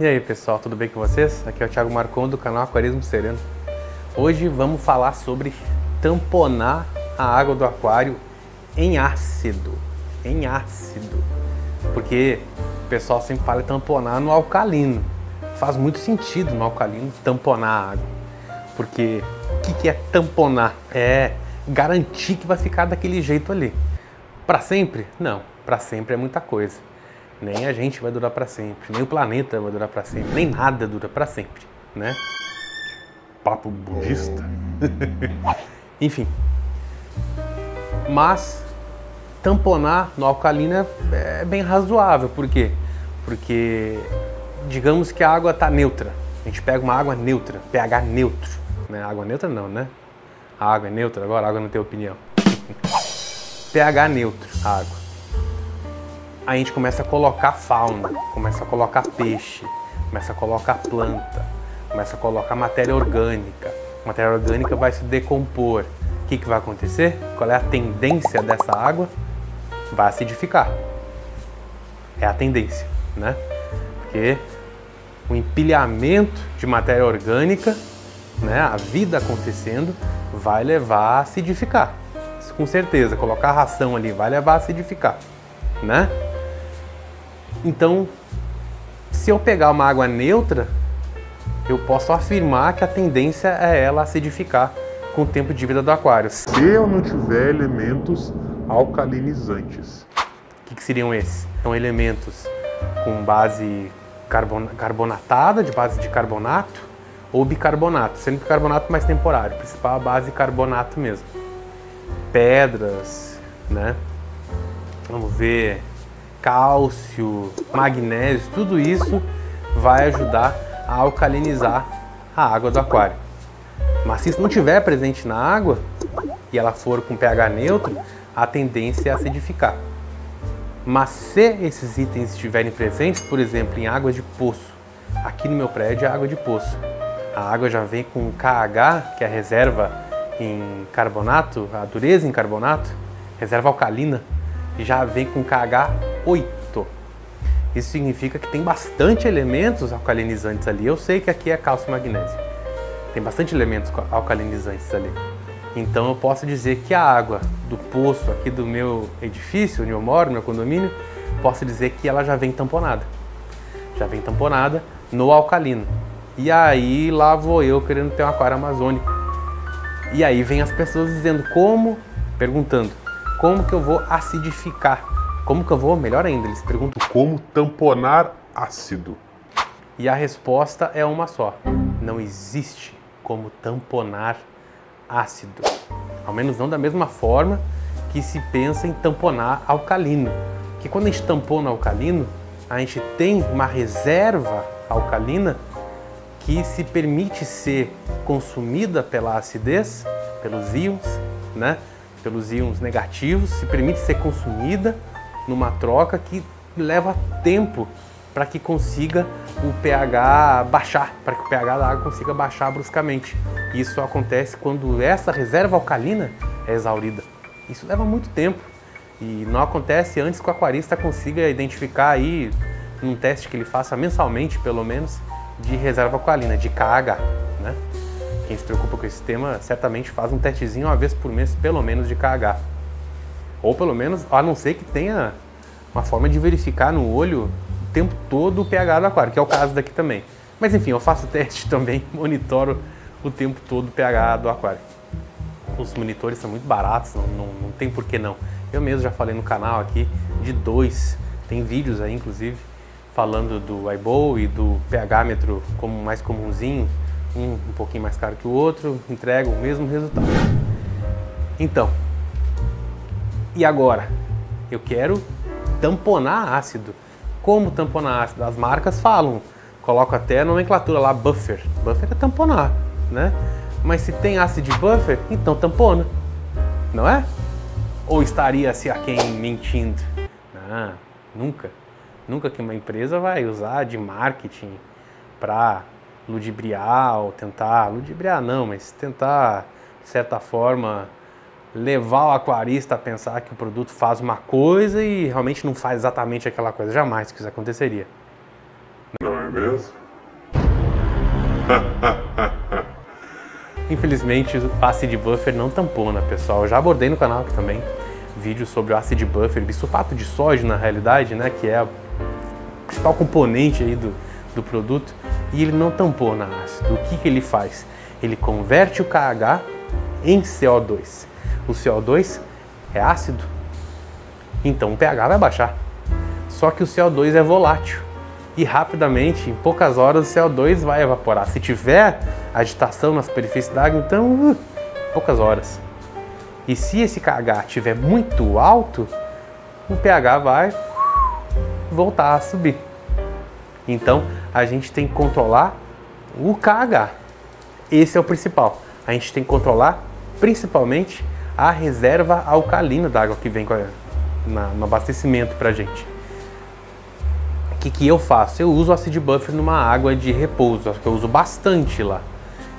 E aí pessoal, tudo bem com vocês? Aqui é o Thiago Marcon do canal Aquarismo Sereno. Hoje vamos falar sobre tamponar a água do aquário em ácido. Em ácido. Porque o pessoal sempre fala tamponar no alcalino. Faz muito sentido no alcalino tamponar a água. Porque o que, que é tamponar? É garantir que vai ficar daquele jeito ali. Para sempre? Não, para sempre é muita coisa. Nem a gente vai durar para sempre, nem o planeta vai durar para sempre, nem nada dura para sempre, né? Papo budista. Enfim. Mas tamponar no alcalino é, é bem razoável, por quê? Porque digamos que a água está neutra. A gente pega uma água neutra, pH neutro, né? Água neutra não, né? A água é neutra, agora a água não tem opinião. pH neutro, a água a gente começa a colocar fauna, começa a colocar peixe, começa a colocar planta, começa a colocar matéria orgânica. A matéria orgânica vai se decompor. O que, que vai acontecer? Qual é a tendência dessa água? Vai acidificar. É a tendência, né? Porque o empilhamento de matéria orgânica, né, a vida acontecendo, vai levar a acidificar. Com certeza, colocar ração ali vai levar a acidificar, né? Então, se eu pegar uma água neutra, eu posso afirmar que a tendência é ela acidificar com o tempo de vida do aquário. Se eu não tiver elementos alcalinizantes. O que, que seriam esses? São elementos com base carbon carbonatada, de base de carbonato, ou bicarbonato, sendo bicarbonato mais temporário, principal a base carbonato mesmo. Pedras, né? Vamos ver cálcio, magnésio, tudo isso vai ajudar a alcalinizar a água do aquário. Mas se isso não estiver presente na água e ela for com pH neutro, a tendência é acidificar. Mas se esses itens estiverem presentes, por exemplo, em águas de poço, aqui no meu prédio é água de poço. A água já vem com KH, que é a reserva em carbonato, a dureza em carbonato, reserva alcalina, já vem com KH 8. Isso significa que tem bastante elementos alcalinizantes ali. Eu sei que aqui é cálcio e magnésio. Tem bastante elementos alcalinizantes ali. Então eu posso dizer que a água do poço aqui do meu edifício, onde eu moro, meu condomínio, posso dizer que ela já vem tamponada. Já vem tamponada no alcalino. E aí lá vou eu querendo ter um aquário amazônico. E aí vem as pessoas dizendo como, perguntando, como que eu vou acidificar como que eu vou? Melhor ainda, eles perguntam como tamponar ácido. E a resposta é uma só: não existe como tamponar ácido. Ao menos não da mesma forma que se pensa em tamponar alcalino. Que quando a gente tampona alcalino, a gente tem uma reserva alcalina que se permite ser consumida pela acidez, pelos íons, né? pelos íons negativos, se permite ser consumida numa troca que leva tempo para que consiga o pH baixar, para que o pH da água consiga baixar bruscamente. Isso acontece quando essa reserva alcalina é exaurida. Isso leva muito tempo e não acontece antes que o aquarista consiga identificar aí num teste que ele faça mensalmente, pelo menos, de reserva alcalina, de KH, né? Quem se preocupa com esse tema certamente faz um testezinho uma vez por mês, pelo menos de KH. Ou pelo menos, a não ser que tenha uma forma de verificar no olho o tempo todo o pH do aquário, que é o caso daqui também. Mas enfim, eu faço teste também, monitoro o tempo todo o pH do aquário. Os monitores são muito baratos, não, não, não tem por que não. Eu mesmo já falei no canal aqui de dois, tem vídeos aí inclusive falando do iBowl e do pH-metro como mais comumzinho, um um pouquinho mais caro que o outro, entrega o mesmo resultado. Então, e agora? Eu quero tamponar ácido. Como tamponar ácido? As marcas falam, coloco até a nomenclatura lá, buffer. Buffer é tamponar, né? Mas se tem ácido de buffer, então tampona, não é? Ou estaria-se a quem mentindo? Ah, nunca. Nunca que uma empresa vai usar de marketing para ludibriar ou tentar, ludibriar não, mas tentar, de certa forma, levar o aquarista a pensar que o produto faz uma coisa e realmente não faz exatamente aquela coisa. Jamais que isso aconteceria. Não, mesmo? Infelizmente, o acid buffer não tampona, pessoal. Eu já abordei no canal aqui também vídeo sobre o acid buffer, bisulfato de sódio na realidade, né, que é o principal componente aí do, do produto, e ele não tampona ácido. O que, que ele faz? Ele converte o KH em CO2. O CO2 é ácido, então o pH vai baixar. Só que o CO2 é volátil e rapidamente, em poucas horas, o CO2 vai evaporar. Se tiver agitação na superfície da água, então, uh, poucas horas. E se esse KH estiver muito alto, o pH vai voltar a subir. Então, a gente tem que controlar o KH. Esse é o principal. A gente tem que controlar principalmente a reserva alcalina da água que vem a, na, no abastecimento para a gente. O que, que eu faço? Eu uso acid buffer numa água de repouso, que eu uso bastante lá.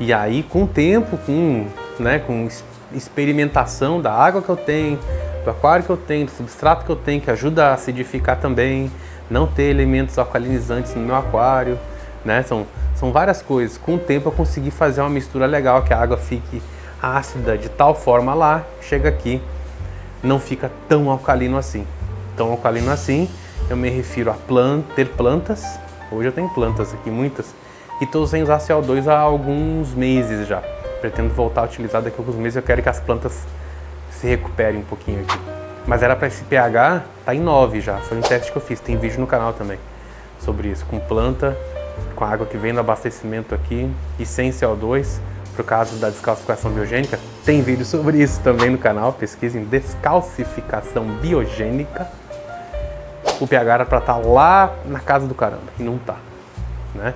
E aí, com o tempo, com, né, com experimentação da água que eu tenho, do aquário que eu tenho, do substrato que eu tenho, que ajuda a acidificar também, não ter elementos alcalinizantes no meu aquário, né? São, são várias coisas. Com o tempo eu consegui fazer uma mistura legal, que a água fique ácida de tal forma lá, chega aqui, não fica tão alcalino assim. Tão alcalino assim, eu me refiro a planta, ter plantas, hoje eu tenho plantas aqui, muitas, e estou sem usar CO2 há alguns meses já. Pretendo voltar a utilizar daqui a alguns meses, eu quero que as plantas se recuperem um pouquinho aqui. Mas era para esse pH, tá em 9 já, foi um teste que eu fiz, tem vídeo no canal também sobre isso, com planta, com a água que vem no abastecimento aqui e sem CO2, por causa da descalcificação biogênica. Tem vídeo sobre isso também no canal, pesquisem descalcificação biogênica. O pH era para estar tá lá na casa do caramba e não tá, né?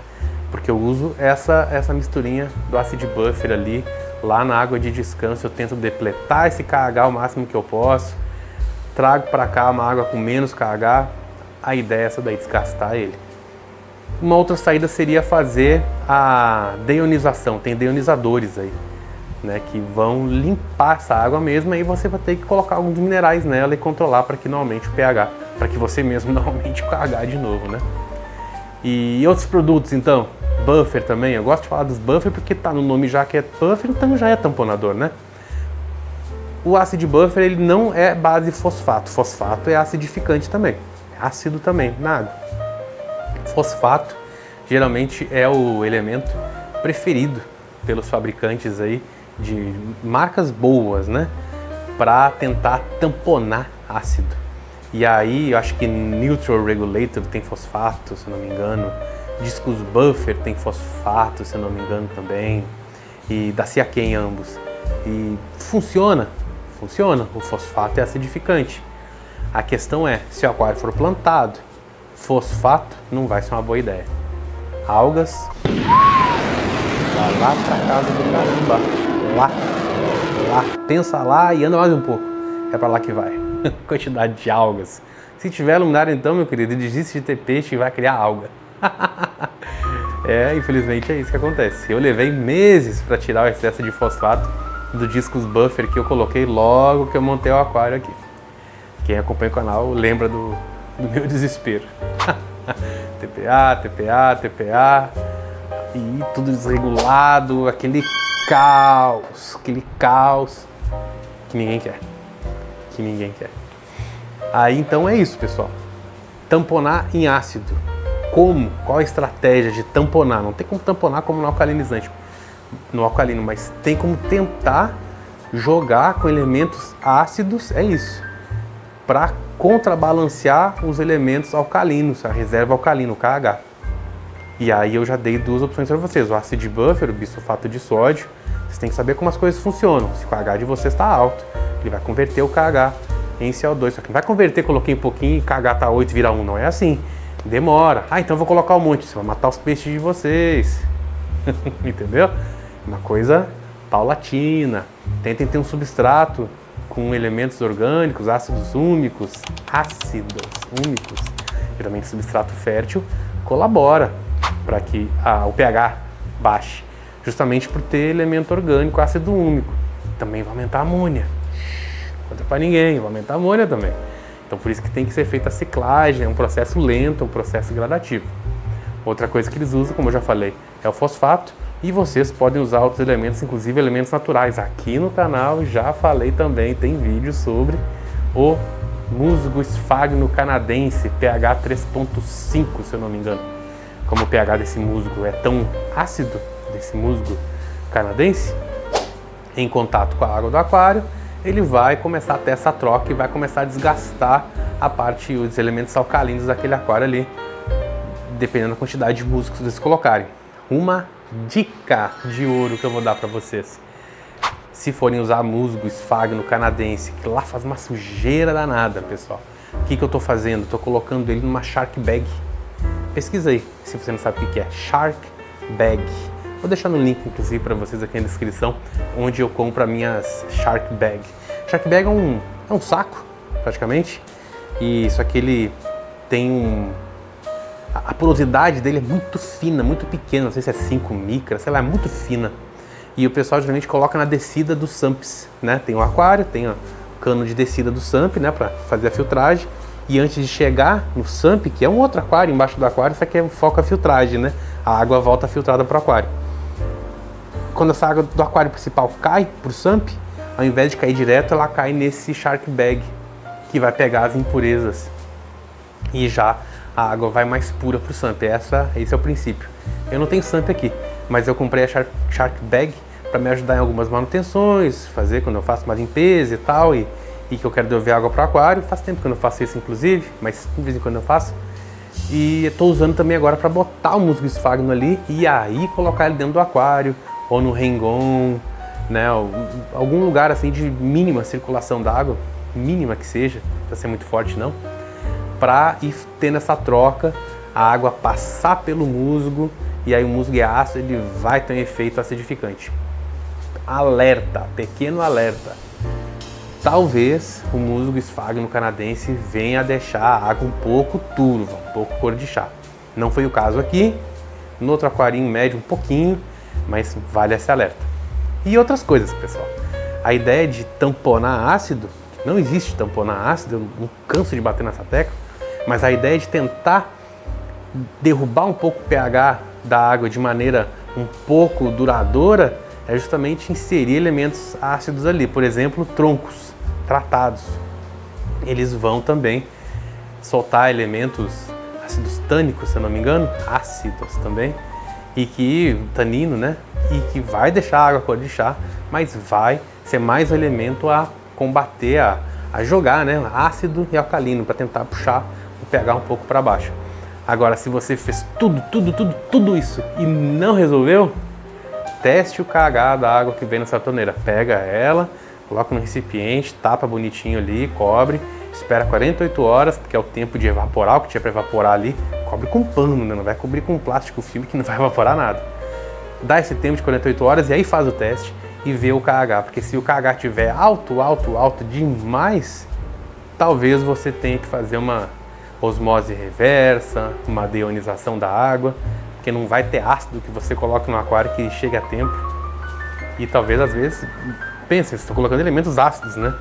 Porque eu uso essa essa misturinha do acid buffer ali lá na água de descanso, eu tento depletar esse KH o máximo que eu posso. Trago para cá uma água com menos KH. A ideia é essa daí, desgastar ele. Uma outra saída seria fazer a deionização. Tem deionizadores aí, né, que vão limpar essa água mesmo. Aí você vai ter que colocar alguns minerais nela e controlar para que não aumente o pH, para que você mesmo não aumente o pH de novo, né? E outros produtos, então, buffer também. Eu gosto de falar dos buffer porque tá no nome já que é buffer, então já é tamponador, né? O ácido buffer ele não é base fosfato. Fosfato é acidificante também, ácido também na água fosfato geralmente é o elemento preferido pelos fabricantes aí de marcas boas, né? Para tentar tamponar ácido. E aí, eu acho que Neutral Regulator tem fosfato, se não me engano. Discos Buffer tem fosfato, se não me engano também. E da Ciaquem ambos. E funciona, funciona. O fosfato é acidificante. A questão é, se o aquário for plantado fosfato não vai ser uma boa ideia. Algas, vai lá pra casa do caramba. Lá, lá, pensa lá e anda mais um pouco. É para lá que vai. Quantidade de algas. Se tiver luminária então, meu querido, desiste de ter peixe e vai criar alga. é, infelizmente é isso que acontece. Eu levei meses para tirar o excesso de fosfato do discos buffer que eu coloquei logo que eu montei o aquário aqui. Quem acompanha o canal lembra do, do meu desespero. TPA, TPA, TPA, e tudo desregulado, aquele caos, aquele caos que ninguém quer. Que ninguém quer. Aí então é isso, pessoal. Tamponar em ácido. Como? Qual a estratégia de tamponar? Não tem como tamponar como no alcalinizante, no alcalino, mas tem como tentar jogar com elementos ácidos, é isso. Para contrabalancear os elementos alcalinos, a reserva alcalina, o KH. E aí eu já dei duas opções para vocês, o acid buffer, o bisulfato de sódio. Vocês têm que saber como as coisas funcionam. Se o KH de vocês está alto, ele vai converter o KH em CO2. Só que não vai converter, coloquei um pouquinho e KH tá 8 vira 1. Não é assim. Demora. Ah, então vou colocar um monte. Você vai matar os peixes de vocês. Entendeu? Uma coisa paulatina. Tentem ter um substrato com elementos orgânicos, ácidos úmicos, ácidos úmicos, geralmente substrato fértil, colabora para que a, o pH baixe, justamente por ter elemento orgânico, ácido úmico. Também vai aumentar a amônia. Conta para ninguém, vai aumentar a amônia também. Então por isso que tem que ser feita a ciclagem, é um processo lento, é um processo gradativo. Outra coisa que eles usam, como eu já falei, é o fosfato. E vocês podem usar outros elementos, inclusive elementos naturais. Aqui no canal já falei também, tem vídeo sobre o musgo esfagno canadense, pH 3.5, se eu não me engano. Como o pH desse musgo é tão ácido, desse musgo canadense, em contato com a água do aquário, ele vai começar a ter essa troca e vai começar a desgastar a parte, os elementos alcalinos daquele aquário ali, dependendo da quantidade de musgos que vocês colocarem. Uma dica de ouro que eu vou dar para vocês. Se forem usar musgo esfagno canadense, que lá faz uma sujeira danada, pessoal. O que, que eu estou fazendo? Estou colocando ele numa shark bag. Pesquisa aí, se você não sabe o que é shark bag. Vou deixar no link, inclusive, para vocês aqui na descrição, onde eu compro as minhas shark bag. Shark bag é um, é um saco, praticamente, e só que ele tem um, a porosidade dele é muito fina, muito pequena, não sei se é 5 micras, sei lá, é muito fina. E o pessoal geralmente coloca na descida dos SAMPs, né? Tem o aquário, tem o cano de descida do SAMP, né, para fazer a filtragem. E antes de chegar no SAMP, que é um outro aquário embaixo do aquário, isso aqui é foca a filtragem, né? A água volta filtrada para o aquário. Quando essa água do aquário principal cai para o SAMP, ao invés de cair direto, ela cai nesse shark bag, que vai pegar as impurezas e já a água vai mais pura para o SAMP. Essa, esse é o princípio. Eu não tenho SAMP aqui, mas eu comprei a Shark, Shark Bag para me ajudar em algumas manutenções, fazer quando eu faço uma limpeza e tal, e, e que eu quero devolver água para o aquário. Faz tempo que eu não faço isso, inclusive, mas de vez em quando eu faço. E estou usando também agora para botar o musgo esfagno ali e aí colocar ele dentro do aquário ou no rengon, né, algum lugar assim de mínima circulação d'água, mínima que seja, precisa ser muito forte não para ir tendo essa troca, a água passar pelo musgo e aí o musgo é ácido, ele vai ter um efeito acidificante. Alerta, pequeno alerta. Talvez o musgo esfagno canadense venha a deixar a água um pouco turva, um pouco cor de chá. Não foi o caso aqui, no outro aquarinho médio um pouquinho, mas vale esse alerta. E outras coisas, pessoal. A ideia de tamponar ácido, não existe tamponar ácido, eu não canso de bater nessa tecla, mas a ideia de tentar derrubar um pouco o pH da água de maneira um pouco duradoura é justamente inserir elementos ácidos ali, por exemplo, troncos tratados. Eles vão também soltar elementos ácidos tânicos, se eu não me engano, ácidos também, e que tanino, né? E que vai deixar a água cor de chá, mas vai ser mais um elemento a combater, a, a jogar, né? Ácido e alcalino para tentar puxar pH um pouco para baixo. Agora, se você fez tudo, tudo, tudo, tudo isso e não resolveu, teste o KH da água que vem nessa torneira. Pega ela, coloca no recipiente, tapa bonitinho ali, cobre, espera 48 horas, porque é o tempo de evaporar o que tinha para evaporar ali. Cobre com pano, né? não vai cobrir com plástico filme que não vai evaporar nada. Dá esse tempo de 48 horas e aí faz o teste e vê o KH, porque se o KH tiver alto, alto, alto demais, talvez você tenha que fazer uma osmose reversa, uma deionização da água, porque não vai ter ácido que você coloca no aquário que chegue a tempo. E talvez às vezes, pense, vocês estão colocando elementos ácidos, né?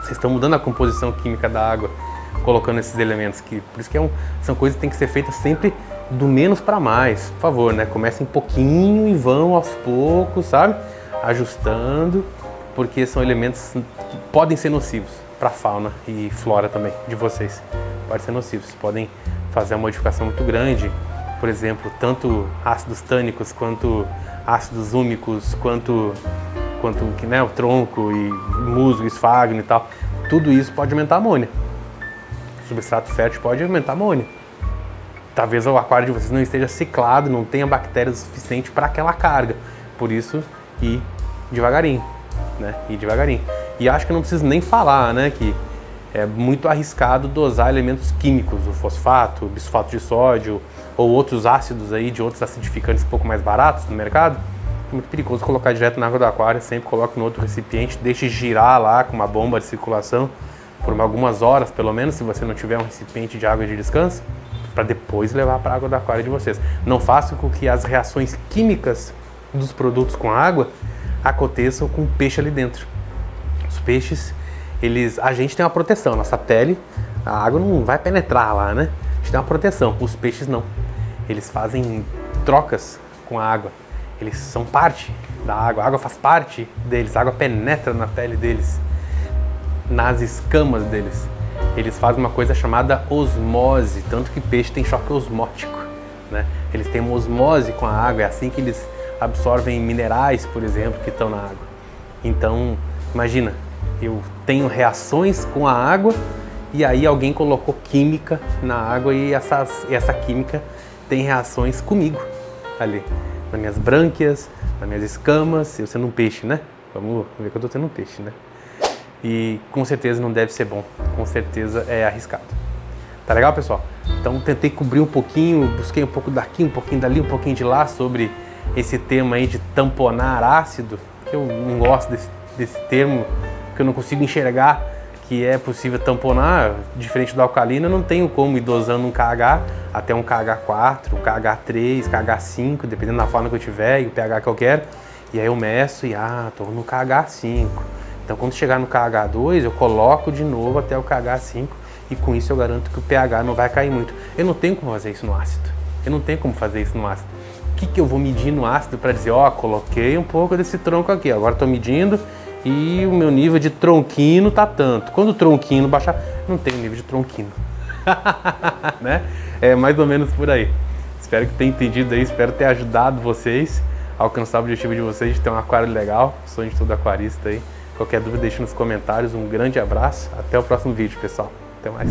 Vocês estão mudando a composição química da água, colocando esses elementos que, por isso que é um, são coisas que têm que ser feitas sempre do menos para mais. Por favor, né? Comecem pouquinho e vão aos poucos, sabe? Ajustando, porque são elementos que podem ser nocivos para a fauna e flora também de vocês pode ser nocivo. Vocês podem fazer uma modificação muito grande, por exemplo, tanto ácidos tânicos quanto ácidos úmicos, quanto quanto né, o tronco e musgo, esfagno e tal. Tudo isso pode aumentar a amônia. O substrato fértil pode aumentar a amônia. Talvez o aquário de vocês não esteja ciclado, não tenha bactérias suficiente para aquela carga. Por isso, ir devagarinho, né? Ir devagarinho. E acho que não preciso nem falar, né, que é muito arriscado dosar elementos químicos, o fosfato, o bisfato de sódio ou outros ácidos aí de outros acidificantes um pouco mais baratos no mercado. É muito perigoso colocar direto na água do aquário, sempre coloque no outro recipiente, deixe girar lá com uma bomba de circulação por algumas horas, pelo menos, se você não tiver um recipiente de água de descanso, para depois levar para a água do aquário de vocês. Não faça com que as reações químicas dos produtos com água aconteçam com o peixe ali dentro. Os peixes eles, a gente tem uma proteção, nossa pele, a água não vai penetrar lá, né? A gente tem uma proteção, os peixes não. eles fazem trocas com a água. Eles são parte da água, a água faz parte deles, a água penetra na pele deles, nas escamas deles. Eles fazem uma coisa chamada osmose, tanto que peixe tem choque osmótico. Né? Eles têm uma osmose com a água, é assim que eles absorvem minerais, por exemplo, que estão na água. Então, imagina, eu tenho reações com a água e aí alguém colocou química na água e essas, essa química tem reações comigo ali, nas minhas brânquias, nas minhas escamas, eu sendo um peixe, né? Vamos ver que eu tô sendo um peixe, né? E com certeza não deve ser bom, com certeza é arriscado. Tá legal, pessoal? Então tentei cobrir um pouquinho, busquei um pouco daqui, um pouquinho dali, um pouquinho de lá sobre esse tema aí de tamponar ácido, que eu não gosto desse, desse termo, que eu não consigo enxergar que é possível tamponar, diferente do alcalino, eu não tenho como ir dosando um KH até um KH4, um KH3, KH5, dependendo da forma que eu tiver e o pH que eu quero. E aí eu meço e ah, tô no KH5. Então quando chegar no KH2, eu coloco de novo até o KH5 e com isso eu garanto que o pH não vai cair muito. Eu não tenho como fazer isso no ácido. Eu não tenho como fazer isso no ácido. O que, que eu vou medir no ácido para dizer, ó, oh, coloquei um pouco desse tronco aqui, agora estou medindo e o meu nível de tronquino tá tanto. Quando o tronquino baixar, não tem nível de tronquino. né? É mais ou menos por aí. Espero que tenha entendido aí, espero ter ajudado vocês a alcançar o objetivo de vocês de ter um aquário legal. Sonho de todo aquarista aí. Qualquer dúvida, deixe nos comentários. Um grande abraço. Até o próximo vídeo, pessoal. Até mais.